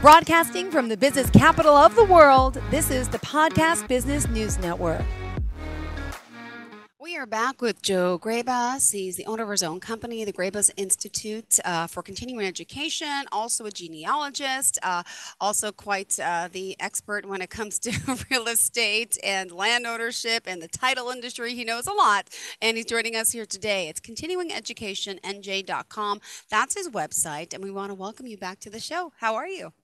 Broadcasting from the business capital of the world, this is the Podcast Business News Network. We are back with Joe Grabas. He's the owner of his own company, the Grabas Institute uh, for Continuing Education, also a genealogist, uh, also quite uh, the expert when it comes to real estate and land ownership and the title industry. He knows a lot, and he's joining us here today. It's continuingeducationnj.com. That's his website, and we want to welcome you back to the show. How are you?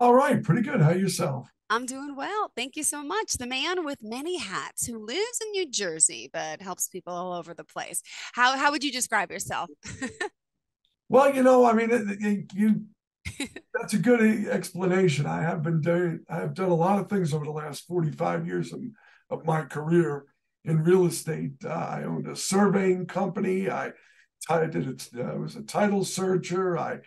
All right, pretty good. How yourself? I'm doing well. Thank you so much. The man with many hats who lives in New Jersey but helps people all over the place. How how would you describe yourself? well, you know, I mean, you that's a good explanation. I have been doing I have done a lot of things over the last 45 years of, of my career in real estate. Uh, I owned a surveying company. I, I did it. Uh, I was a title searcher. I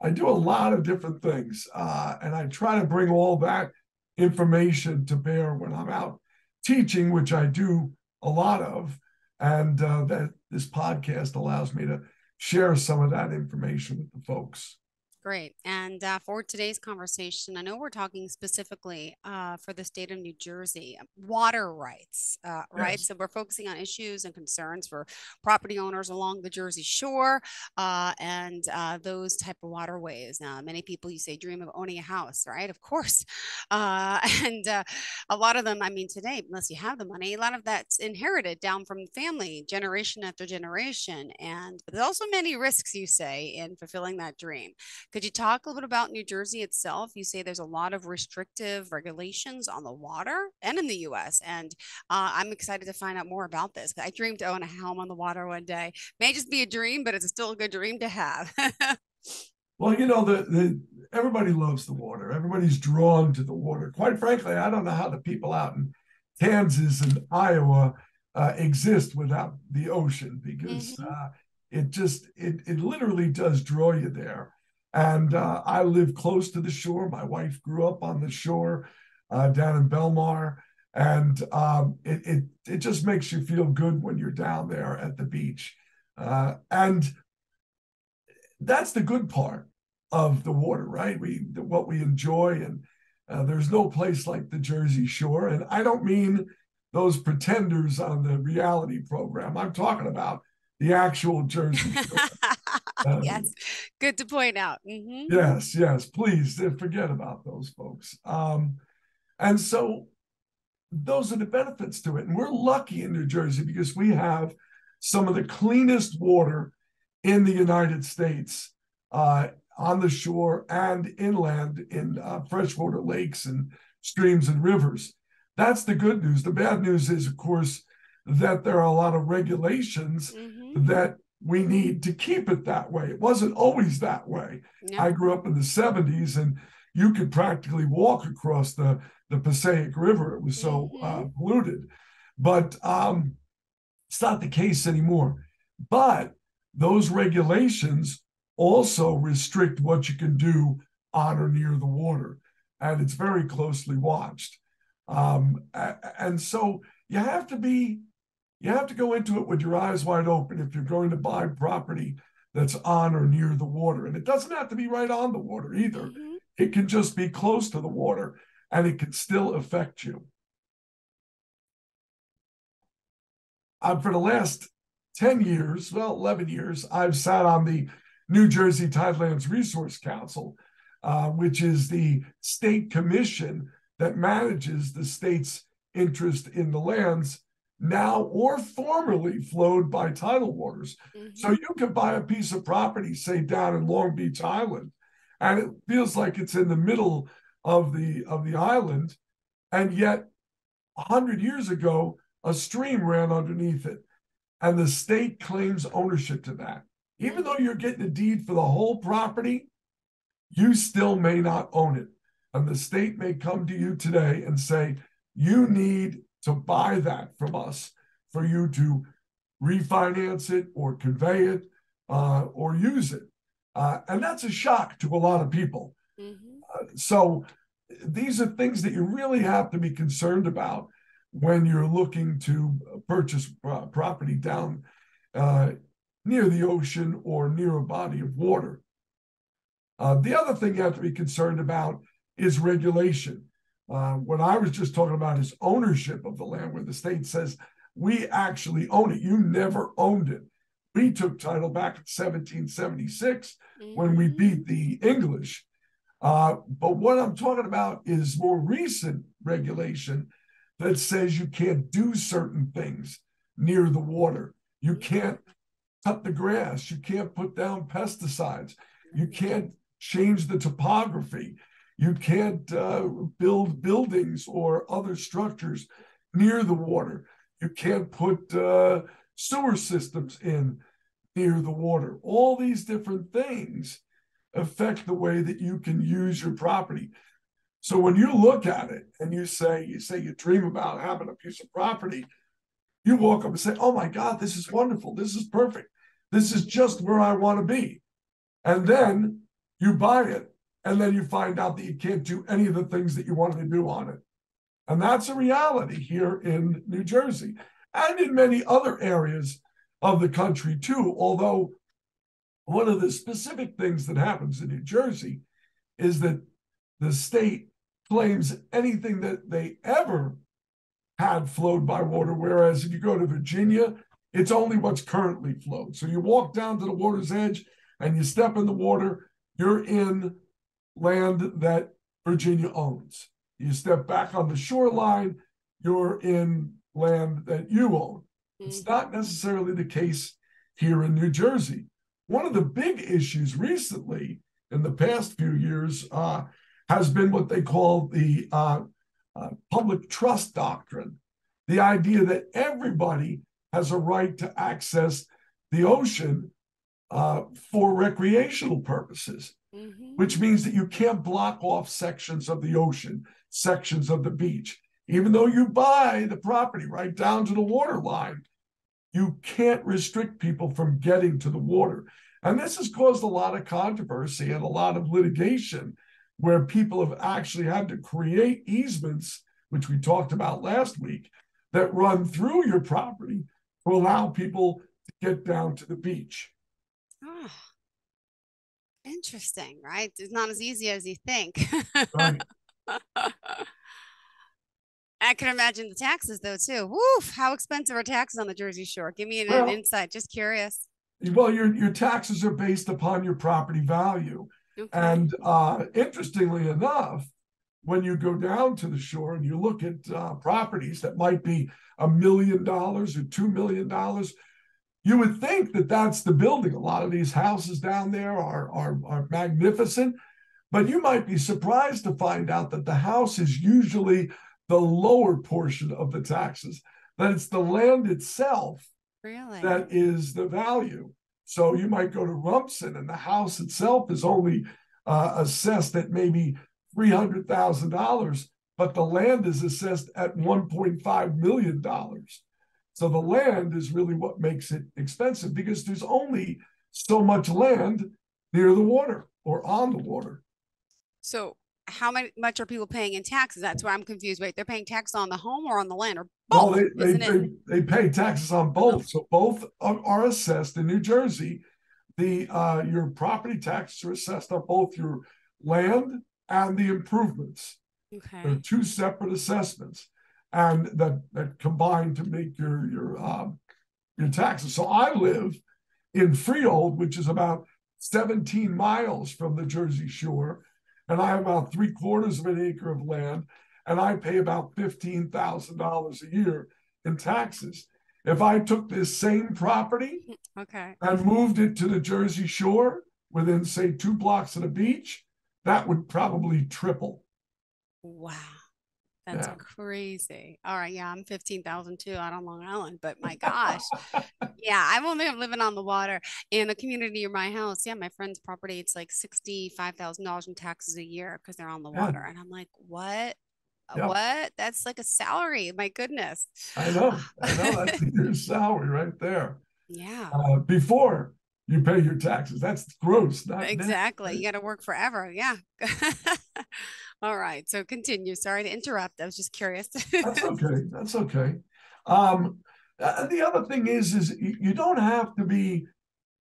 I do a lot of different things, uh, and I try to bring all that information to bear when I'm out teaching, which I do a lot of, and uh, that this podcast allows me to share some of that information with the folks. Great. And uh, for today's conversation, I know we're talking specifically uh, for the state of New Jersey, water rights, uh, yes. right? So we're focusing on issues and concerns for property owners along the Jersey Shore uh, and uh, those type of waterways. Now, many people, you say, dream of owning a house, right? Of course. Uh, and a lot of them, I mean, today, unless you have the money, a lot of that's inherited down from family, generation after generation. And there's also many risks, you say, in fulfilling that dream could you talk a little bit about New Jersey itself? You say there's a lot of restrictive regulations on the water and in the U.S. And uh, I'm excited to find out more about this. I dreamed to own a home on the water one day. May just be a dream, but it's still a good dream to have. well, you know, the, the everybody loves the water. Everybody's drawn to the water. Quite frankly, I don't know how the people out in Kansas and Iowa uh, exist without the ocean because mm-hmm. uh, it just it it literally does draw you there. And uh, I live close to the shore. My wife grew up on the shore uh, down in Belmar. And um, it, it, it just makes you feel good when you're down there at the beach. Uh, and that's the good part of the water, right? We what we enjoy, and uh, there's no place like the Jersey Shore. And I don't mean those pretenders on the reality program. I'm talking about the actual Jersey Shore. Um, yes, good to point out. Mm-hmm. Yes, yes, please forget about those folks. Um, and so those are the benefits to it. And we're lucky in New Jersey because we have some of the cleanest water in the United States uh, on the shore and inland in uh, freshwater lakes and streams and rivers. That's the good news. The bad news is, of course, that there are a lot of regulations mm-hmm. that we need to keep it that way. It wasn't always that way. I grew up in the 70s and you could practically walk across the, the Passaic River. It was so mm-hmm. uh, polluted. But um, it's not the case anymore. But those regulations also restrict what you can do on or near the water. And it's very closely watched. Um, and so you have to be you have to go into it with your eyes wide open if you're going to buy property that's on or near the water. And it doesn't have to be right on the water either. Mm-hmm. It can just be close to the water and it can still affect you. Uh, for the last 10 years, well, 11 years, I've sat on the New Jersey Tidelands Resource Council, uh, which is the state commission that manages the state's interest in the lands now or formerly flowed by tidal waters. Mm-hmm. So you can buy a piece of property, say down in Long Beach Island, and it feels like it's in the middle of the of the island, and yet hundred years ago a stream ran underneath it, and the state claims ownership to that. Even though you're getting a deed for the whole property, you still may not own it. And the state may come to you today and say, you need to buy that from us for you to refinance it or convey it uh, or use it. Uh, and that's a shock to a lot of people. Mm-hmm. Uh, so these are things that you really have to be concerned about when you're looking to purchase property down uh, near the ocean or near a body of water. Uh, the other thing you have to be concerned about is regulation. Uh, what I was just talking about is ownership of the land, where the state says we actually own it. You never owned it. We took title back in 1776 mm-hmm. when we mm-hmm. beat the English. Uh, but what I'm talking about is more recent regulation that says you can't do certain things near the water. You mm-hmm. can't cut the grass. You can't put down pesticides. You can't change the topography. You can't uh, build buildings or other structures near the water. You can't put uh, sewer systems in near the water. All these different things affect the way that you can use your property. So when you look at it and you say, you say you dream about having a piece of property, you walk up and say, Oh my God, this is wonderful. This is perfect. This is just where I want to be. And then you buy it, and then you find out that you can't do any of the things that you wanted to do on it. And that's a reality here in New Jersey and in many other areas of the country, too. Although, one of the specific things that happens in New Jersey is that the state claims anything that they ever had flowed by water, whereas if you go to Virginia, it's only what's currently flowed. So you walk down to the water's edge and you step in the water, you're in land that Virginia owns. You step back on the shoreline, you're in land that you own. Mm-hmm. It's not necessarily the case here in New Jersey. One of the big issues recently in the past few years uh, has been what they call the uh, uh, public trust doctrine the idea that everybody has a right to access the ocean uh, for recreational purposes, mm-hmm. which means that you can't block off sections of the ocean, sections of the beach. Even though you buy the property right down to the water line, you can't restrict people from getting to the water. And this has caused a lot of controversy and a lot of litigation where people have actually had to create easements, which we talked about last week, that run through your property to allow people to get down to the beach. Oh, interesting, right? It's not as easy as you think. right. I can imagine the taxes though too. Woof! How expensive are taxes on the Jersey Shore? Give me an, well, an insight. Just curious. Well, your your taxes are based upon your property value, okay. and uh, interestingly enough, when you go down to the shore and you look at uh, properties that might be a million dollars or two million dollars, you would think that that's the building. A lot of these houses down there are, are, are magnificent, but you might be surprised to find out that the house is usually the lower portion of the taxes, that it's the land itself really? that is the value. So you might go to Rumson and the house itself is only uh, assessed at maybe $300,000, but the land is assessed at $1.5 million. So the land is really what makes it expensive because there's only so much land near the water or on the water. So how much are people paying in taxes? That's where I'm confused. Wait, they're paying tax on the home or on the land or both? No, they, they, they, they, pay taxes on both. So both are assessed in New Jersey. The uh, your property taxes are assessed on both your land and the improvements. Okay. They're two separate assessments, and that that combine to make your your um, your taxes. So I live in Freehold, which is about 17 miles from the Jersey Shore, and I have about three quarters of an acre of land, and I pay about fifteen thousand dollars a year in taxes. If I took this same property okay. and moved it to the Jersey Shore within, say, two blocks of the beach, that would probably triple. Wow. That's yeah. crazy. All right. Yeah, I'm 15,000 too out on Long Island, but my gosh. yeah, I'm only living on the water in the community near my house. Yeah, my friend's property, it's like $65,000 in taxes a year because they're on the water. And I'm like, what? Yeah. What? That's like a salary. My goodness. I know. I know. That's your salary right there. Yeah. Uh, before you pay your taxes. That's gross. exactly. You got to work forever. Yeah. All right. So continue. Sorry to interrupt. I was just curious. That's okay. That's okay. Um, the other thing is, is you don't have to be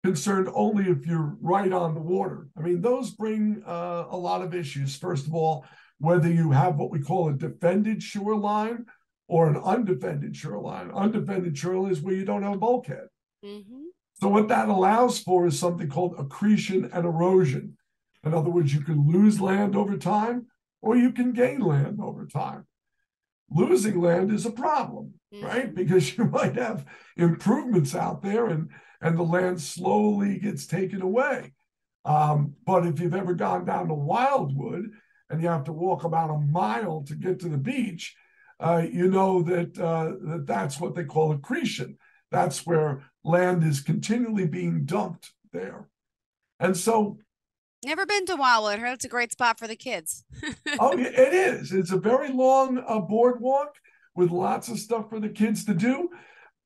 concerned only if you're right on the water. I mean, those bring uh, a lot of issues. First of all, whether you have what we call a defended shoreline or an undefended shoreline. Undefended shoreline is where you don't have a bulkhead. Mm-hmm. So what that allows for is something called accretion and erosion. In other words, you can lose land over time or you can gain land over time. Losing land is a problem, mm-hmm. right? Because you might have improvements out there and, and the land slowly gets taken away. Um, but if you've ever gone down to Wildwood and you have to walk about a mile to get to the beach, uh, you know that, uh, that that's what they call accretion. That's where land is continually being dumped there. And so Never been to Wildwood. Heard it's a great spot for the kids. oh, it is. It's a very long uh, boardwalk with lots of stuff for the kids to do.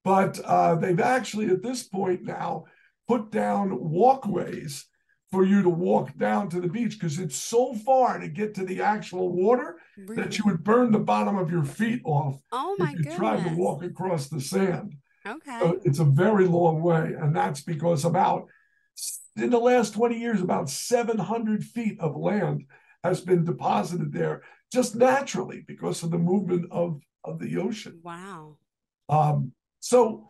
But uh, they've actually, at this point now, put down walkways for you to walk down to the beach because it's so far to get to the actual water really? that you would burn the bottom of your feet off oh my if you goodness. tried to walk across the sand. Okay. So it's a very long way. And that's because about in the last 20 years, about 700 feet of land has been deposited there just naturally because of the movement of, of the ocean. Wow. Um, so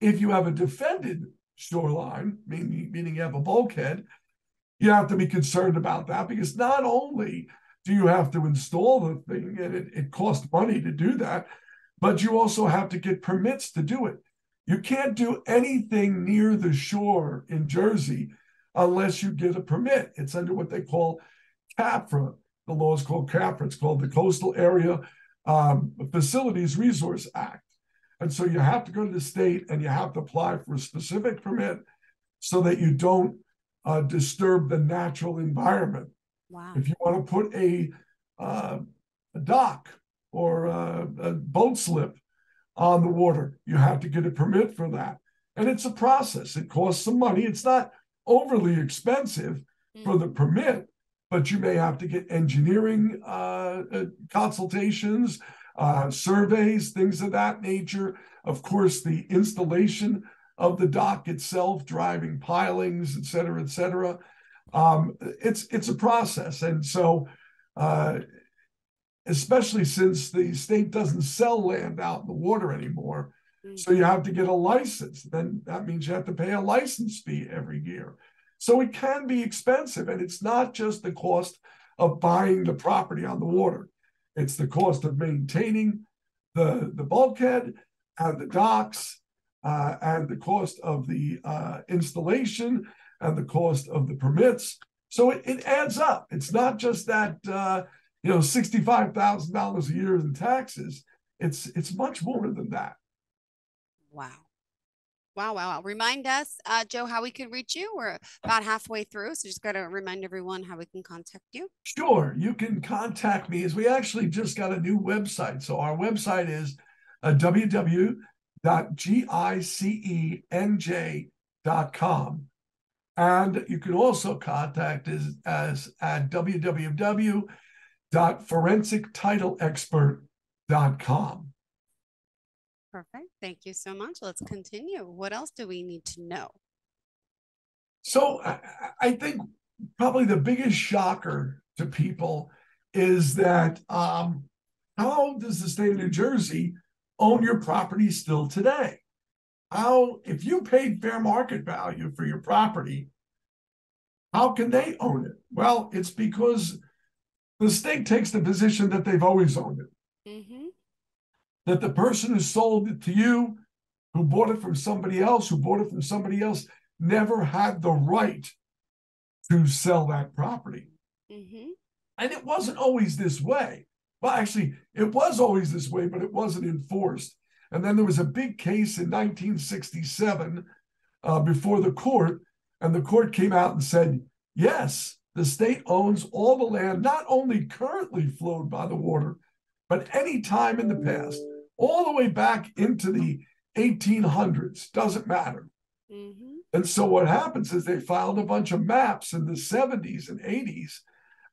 if you have a defended shoreline, meaning, meaning you have a bulkhead, you have to be concerned about that because not only do you have to install the thing and it, it costs money to do that, but you also have to get permits to do it. You can't do anything near the shore in Jersey unless you get a permit. It's under what they call CAFRA. The law is called CAFRA. It's called the Coastal Area um, Facilities Resource Act. And so you have to go to the state and you have to apply for a specific permit so that you don't uh, disturb the natural environment. Wow. If you want to put a, uh, a dock or a, a boat slip on the water. You have to get a permit for that. And it's a process. It costs some money. It's not overly expensive mm-hmm. for the permit, but you may have to get engineering uh, uh, consultations, uh, surveys, things of that nature. Of course, the installation of the dock itself, driving pilings, et cetera, et cetera. Um, it's it's a process, and so uh, especially since the state doesn't sell land out in the water anymore. Mm-hmm. So you have to get a license. Then that means you have to pay a license fee every year. So it can be expensive. And it's not just the cost of buying the property on the water, it's the cost of maintaining the, the bulkhead and the docks uh, and the cost of the uh, installation and the cost of the permits. So it, it adds up. It's not just that. Uh, you know, $65,000 a year in taxes. It's it's much more than that. Wow. Wow, wow, wow. Remind us, uh, Joe, how we can reach you. We're about halfway through, so just got to remind everyone how we can contact you. Sure. You can contact me as we actually just got a new website. So our website is uh, www.gicenj.com. And you can also contact us as at www www.forensictitleexpert.com. Perfect. Thank you so much. Let's continue. What else do we need to know? So I, I think probably the biggest shocker to people is that um, how does the state of New Jersey own your property still today? How, if you paid fair market value for your property, how can they own it? Well, it's because the state takes the position that they've always owned it. Mm-hmm. That the person who sold it to you, who bought it from somebody else, who bought it from somebody else, never had the right to sell that property. Mm-hmm. And it wasn't always this way. Well, actually, it was always this way, but it wasn't enforced. And then there was a big case in 1967 uh, before the court, and the court came out and said, yes, the state owns all the land, not only currently flowed by the water, but any time in the past, all the way back into the 1800s, doesn't matter. Mm-hmm. And so what happens is they filed a bunch of maps in the 70s and 80s,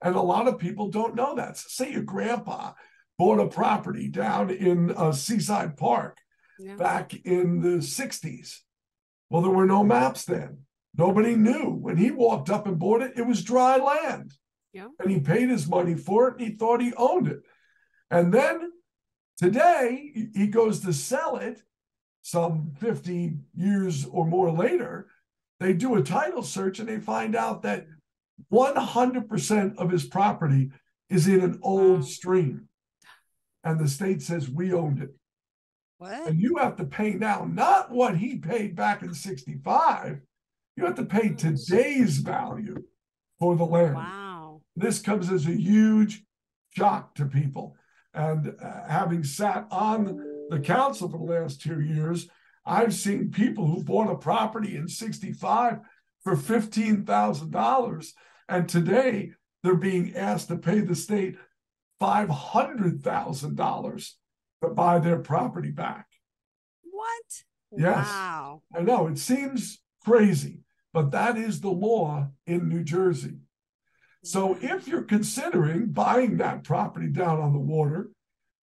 and a lot of people don't know that. So say your grandpa bought a property down in uh, Seaside Park yeah. back in the 60s. Well, there were no maps then. Nobody knew. When he walked up and bought it, it was dry land. Yeah. And he paid his money for it and he thought he owned it. And then today he goes to sell it some 50 years or more later. They do a title search and they find out that 100% of his property is in an old Wow. stream. And the state says we owned it. What? And you have to pay now, not what he paid back in 65. You have to pay today's value for the land. Wow. This comes as a huge shock to people. And uh, having sat on the council for the last two years, I've seen people who bought a property in 65 for $15,000. And today they're being asked to pay the state $500,000 to buy their property back. What? Yes. Wow. I know it seems crazy, but that is the law in New Jersey. So if you're considering buying that property down on the water,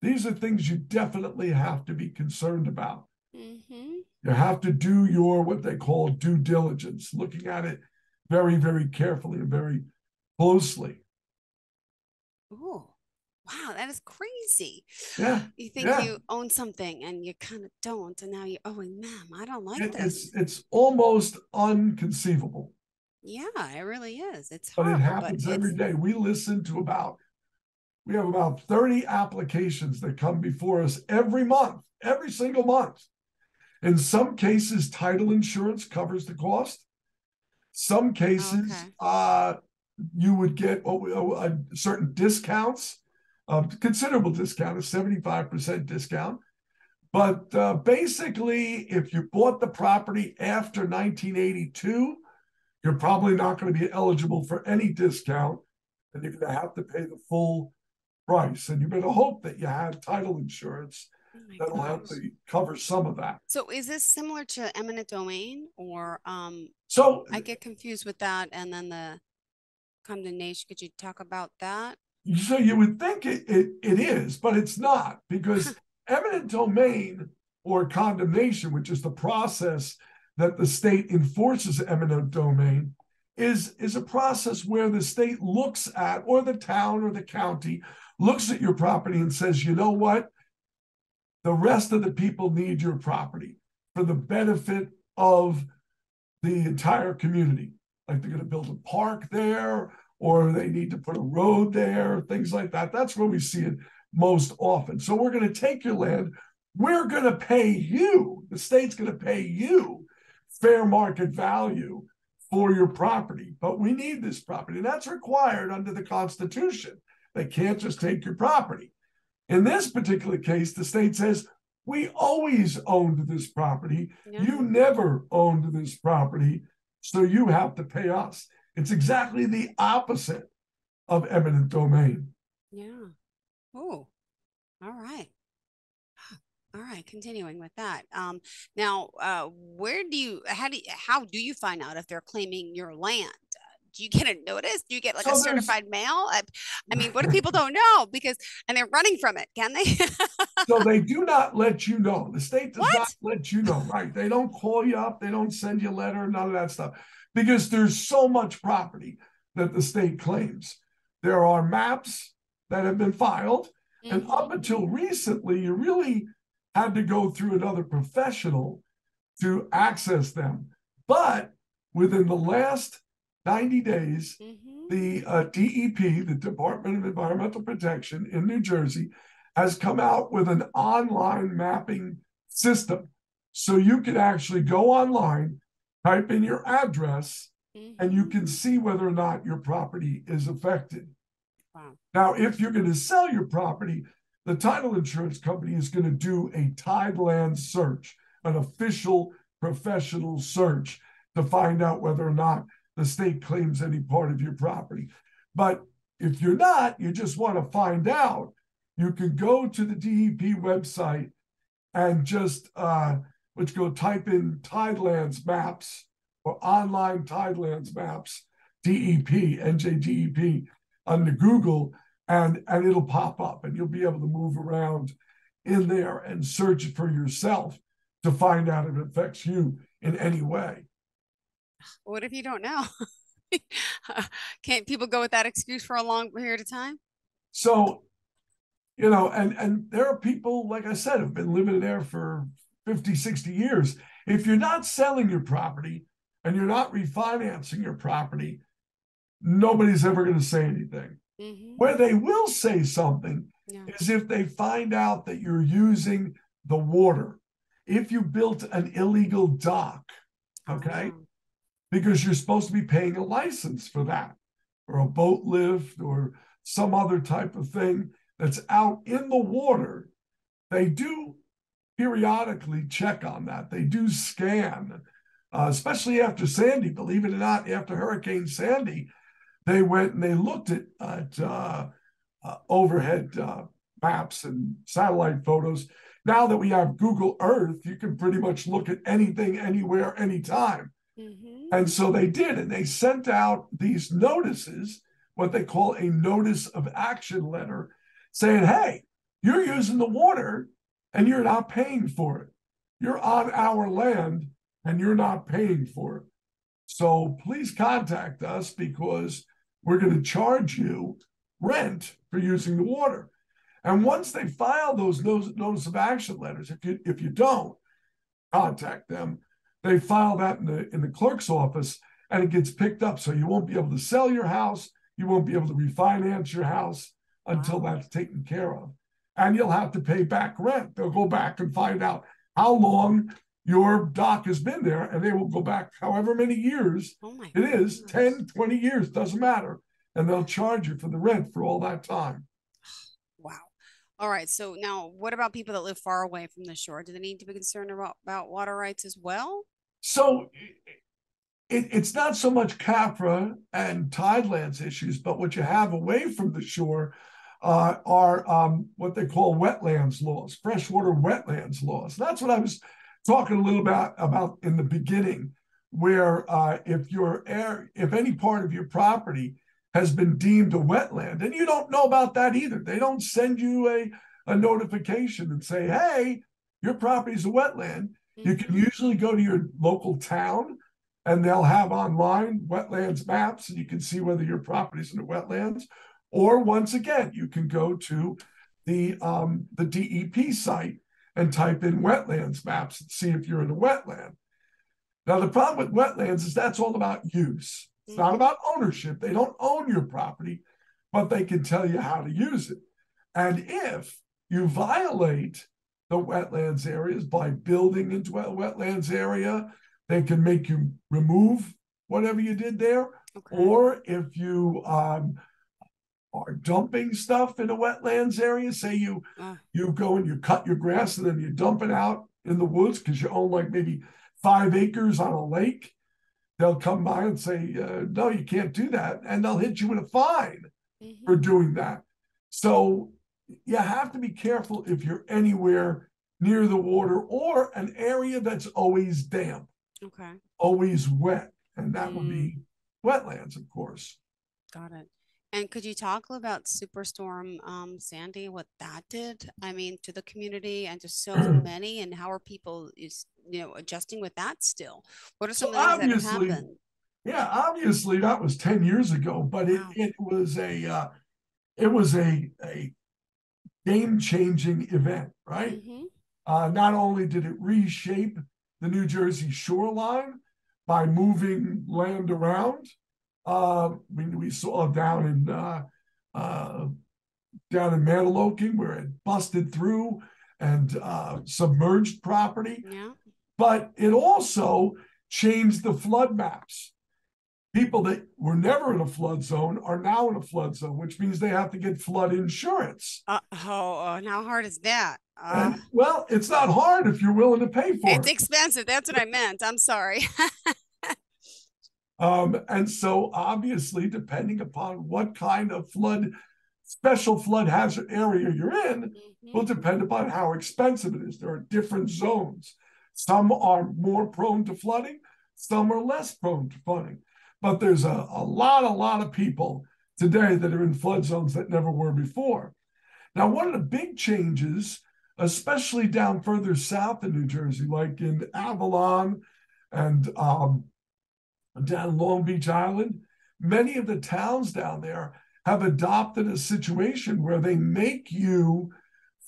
these are things you definitely have to be concerned about. Mm-hmm. You have to do your what they call due diligence, looking at it very, very carefully and very closely. Ooh. Wow, that is crazy. Yeah, You think Yeah. you own something and you kind of don't, and now you're owing them. I don't like it- this. it's it's almost unconceivable, Yeah, it really is. It's but it happens every it's- day. We listen to about we have about 30 applications that come before us every month, every single month. In some cases, title insurance covers the cost. Some cases, Okay. uh, you would get uh, certain discounts, uh, considerable discount, a 75% discount. But uh, basically, if you bought the property after 1982, you're probably not going to be eligible for any discount, and you're going to have to pay the full price. And you better hope that you have title insurance Oh that'll help gosh. to cover some of that. So is this similar to eminent domain or um So, I get confused with that and then the condemnation. Could you talk about that? So you would think it, it, it is, but it's not because eminent domain or condemnation, which is the process that the state enforces eminent domain, is, is a process where the state looks at, or the town or the county looks at your property and says, you know what? The rest of the people need your property for the benefit of the entire community. Like they're going to build a park there, or they need to put a road there, things like that. That's where we see it most often. So we're going to take your land. We're going to pay you, the state's going to pay you fair market value for your property. But we need this property, and that's required under the Constitution. They can't just take your property. In this particular case, the state says, we always owned this property. Yeah. You never owned this property, so you have to pay us. It's exactly the opposite of eminent domain. Yeah. Oh, all right. All right, continuing with that. Um, now, uh, where do you, how do you, how do you find out if they're claiming your land? Do you get a notice? Do you get like So a certified mail? I, I mean, what if people don't know because, and they're running from it, can they? So they do not let you know. The state does What? not let you know, right? They don't call you up, they don't send you a letter, none of that stuff. Because there's so much property that the state claims. There are maps that have been filed, and Mhm. up until recently, you really had to go through another professional to access them. But within the last 90 days, Mhm. the uh, DEP, the Department of Environmental Protection in New Jersey, has come out with an online mapping system. So you can actually go online, type in your address, and you Mhm. can see whether or not your property is affected. Wow. Now, if you're going to sell your property, the title insurance company is going to do a Tideland search, an official professional search to find out whether or not the state claims any part of your property. But if you're not, you just want to find out, you can go to the DEP website and just uh, let's go type in Tidelands maps or online Tidelands maps, E DEP, NJDEP under Google, and and it'll pop up, and you'll be able to move around in there and search for yourself to find out if it affects you. in any way. What if you don't know? Can't people go with that excuse for a long period of time? So, you know, and and there are people, like I said, have been living there for 50, 60 years. If you're not selling your property and you're not refinancing your property, nobody's ever going to say anything. Mm-hmm. Where they will say something yeah. is if they find out that you're using the water. If you built an illegal dock, okay, oh. because you're supposed to be paying a license for that, or a boat lift, or some other type of thing that's out in the water, they do periodically check on that. They do scan, uh, especially after Sandy. Believe it or not, after Hurricane Sandy, they went and they looked at, at uh, uh, overhead uh, maps and satellite photos. Now that we have Google Earth, you can pretty much look at anything, anywhere, anytime. Mm-hmm. And so they did, and they sent out these notices, what they call a notice of action letter, saying, hey, you're using the water and you're not paying for it. You're on our land and you're not paying for it. So please contact us because we're going to charge you rent for using the water. And once they file those notice of action letters, if you if you don't contact them, they file that in the in the clerk's office and it gets picked up. So you won't be able to sell your house, you won't be able to refinance your house until that's taken care of. And you'll have to pay back rent. They'll go back and find out how long your dock has been there, and they will go back however many years oh it is 10, 20 years, doesn't matter. And they'll charge you for the rent for all that time. Wow. All right. So now, what about people that live far away from the shore? Do they need to be concerned about, about water rights as well? So it, it's not so much CAFRA and tidelands issues, but what you have away from the shore uh, are um, what they call wetlands laws, freshwater wetlands laws. That's what I was talking a little about about in the beginning, where uh, if your air, if any part of your property has been deemed a wetland, and you don't know about that either, they don't send you a a notification and say, "Hey, your property is a wetland." You can mm-hmm. usually go to your local town and they'll have online wetlands maps and you can see whether your property is in the wetlands or once again, you can go to the, um, the DEP site and type in wetlands maps and see if you're in a wetland. Now, the problem with wetlands is that's all about use. It's not mm-hmm. about ownership. They don't own your property, but they can tell you how to use it. And if you violate the wetlands areas by building into a wetlands area, they can make you remove whatever you did there. Okay. Or if you um, are dumping stuff in a wetlands area. Say you uh. you go and you cut your grass and then you dump it out in the woods because you own like maybe five acres on a lake. They'll come by and say, uh, "No, you can't do that," and they'll hit you with a fine mm-hmm. for doing that. So you have to be careful if you're anywhere near the water or an area that's always damp, okay, always wet, and that mm. would be wetlands, of course. Got it. And could you talk about Superstorm um, Sandy, what that did? I mean, to the community and to so many, and how are people is you know adjusting with that still? What are some so of the things that happened? Yeah, obviously that was ten years ago, but wow. it it was a uh, it was a a game changing event, right? Mm-hmm. Uh, not only did it reshape the New Jersey shoreline by moving land around, uh, we, we saw down in uh, uh, down in Mantoloking where it busted through and uh, submerged property. Yeah. But it also changed the flood maps. People that were never in a flood zone are now in a flood zone, which means they have to get flood insurance. Uh, oh, and how hard is that? Uh, and, well, it's not hard if you're willing to pay for it's it. It's expensive. That's what I meant. I'm sorry. Um, and so, obviously, depending upon what kind of flood, special flood hazard area you're in, mm-hmm. will depend upon how expensive it is. There are different zones. Some are more prone to flooding, some are less prone to flooding. But there's a, a lot, a lot of people today that are in flood zones that never were before. Now, one of the big changes, especially down further south in New Jersey, like in Avalon, and um, down Long Beach Island, many of the towns down there have adopted a situation where they make you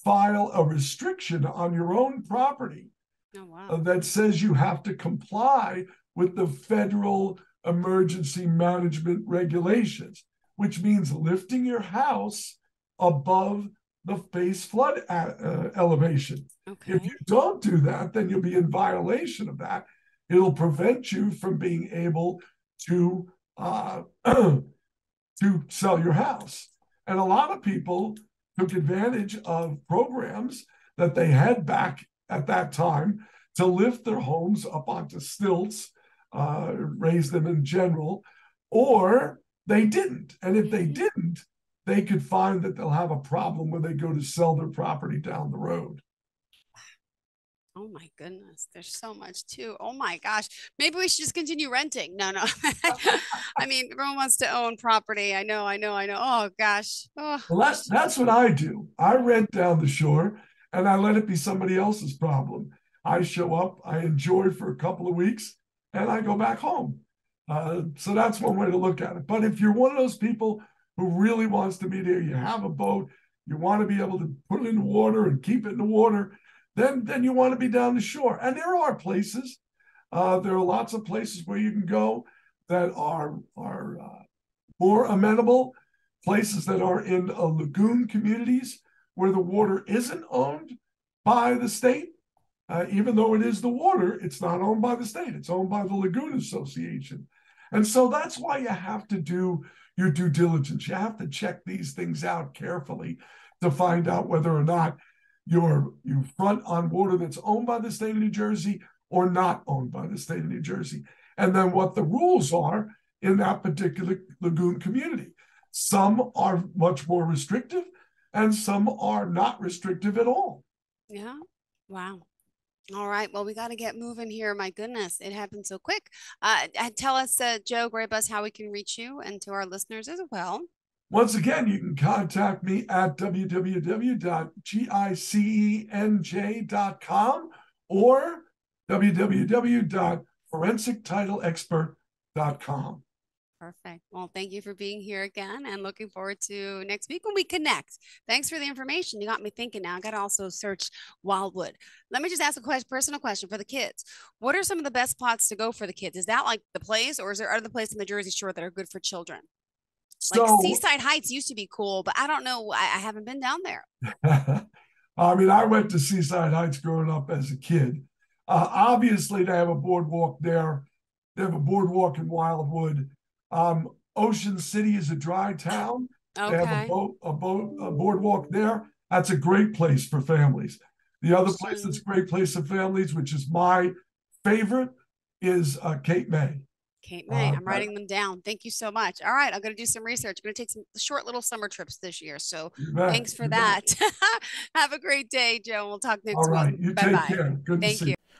file a restriction on your own property Oh, wow. uh, that says you have to comply with the federal emergency management regulations, which means lifting your house above the base flood a- uh, elevation. Okay. If you don't do that, then you'll be in violation of that. It'll prevent you from being able to uh, to sell your house. And a lot of people took advantage of programs that they had back at that time to lift their homes up onto stilts, uh, raise them in general, or they didn't. And if they didn't, they could find that they'll have a problem when they go to sell their property down the road. Oh my goodness, there's so much too. Oh my gosh, maybe we should just continue renting. No, no. I mean, everyone wants to own property. I know, I know, I know. Oh gosh. Oh, Well, that's that's what I do. I rent down the shore and I let it be somebody else's problem. I show up, I enjoy for a couple of weeks, and I go back home. Uh, so that's one way to look at it. But if you're one of those people who really wants to be there, you have a boat, you want to be able to put it in the water and keep it in the water, then then you want to be down the shore. And there are places. Uh, there are lots of places where you can go that are are uh, more amenable places that are in uh, lagoon communities where the water isn't owned by the state. Uh, even though it is the water, it's not owned by the state, it's owned by the Lagoon Association. And so that's why you have to do your due diligence. You have to check these things out carefully to find out whether or not you're you front on water that's owned by the state of New Jersey or not owned by the state of New Jersey. And then what the rules are in that particular lagoon community. Some are much more restrictive and some are not restrictive at all. yeah. Wow. All right. Well, we got to get moving here. My goodness, it happened so quick. Uh, uh, tell us, uh, Joe Grabas, how we can reach you and to our listeners as well. Once again, you can contact me at www.gicenj.com or www.forensictitleexpert.com. Perfect. Well, thank you for being here again and looking forward to next week when we connect. Thanks for the information. You got me thinking now. I got to also search Wildwood. Let me just ask a question, personal question for the kids. What are some of the best spots to go for the kids? Is that like the place or is there other places in the Jersey Shore that are good for children? Like Seaside Heights used to be cool, but I don't know. I, I haven't been down there. I mean, I went to Seaside Heights growing up as a kid. Uh, obviously, they have a boardwalk there. They have a boardwalk in Wildwood. Um, Ocean City is a dry town. Okay. They have a boat, a boat, a boardwalk there. That's a great place for families. The other place that's a great place for families, which is my favorite, is uh, Cape May. Cape May, Uh, I'm writing them down. Thank you so much. All right, I'm going to do some research. I'm going to take some short little summer trips this year. So thanks for that. Have a great day, Joe. We'll talk next All right, week. you Bye take bye. care. Good to Thank you.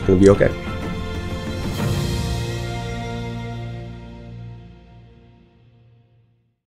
going to be okay.